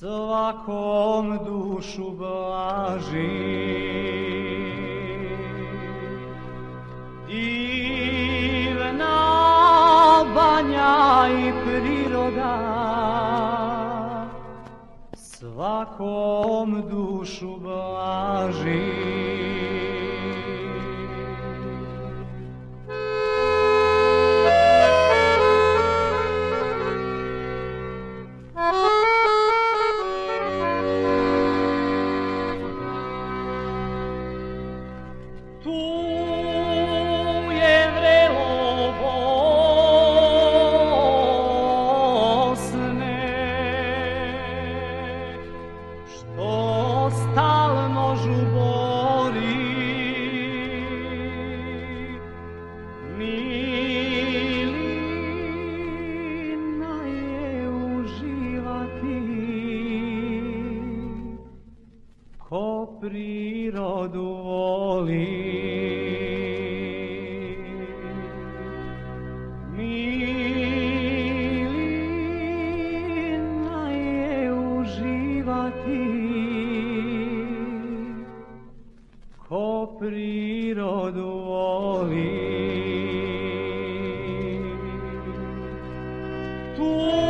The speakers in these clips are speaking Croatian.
Svakom dušu blaži Divna banja i priroda svakom dušu blaži. ko prirodu voli. Milina je uživati, ko prirodu voli. Tu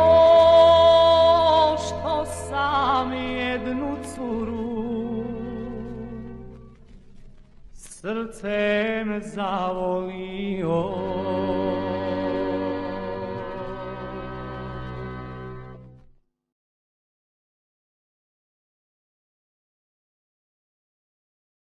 srdcem zavolí ho.